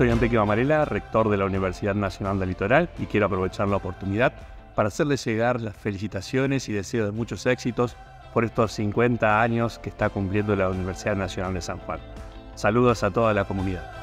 Soy Enrique Amarela, rector de la Universidad Nacional del Litoral y quiero aprovechar la oportunidad para hacerles llegar las felicitaciones y deseos de muchos éxitos por estos 50 años que está cumpliendo la Universidad Nacional de San Juan. Saludos a toda la comunidad.